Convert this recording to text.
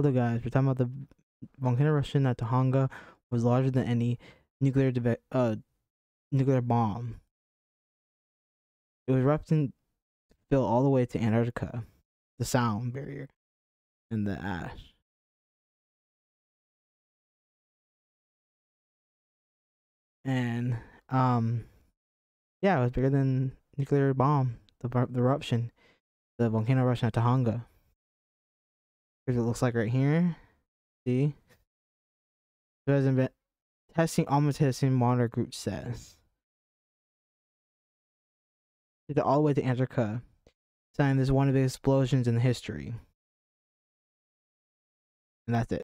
Hello guys, we're talking about the volcano eruption at Tahanga was larger than any nuclear uh nuclear bomb. It was erupting built all the way to Antarctica, the sound barrier, and the ash. And um, yeah, it was bigger than nuclear bomb. The the eruption, the volcano eruption at Tahanga. Here's what it looks like right here. See? It hasn't been testing almost testing monitor group says. Did it all the way to Antarctica, saying this is one of the explosions in the history. And that's it.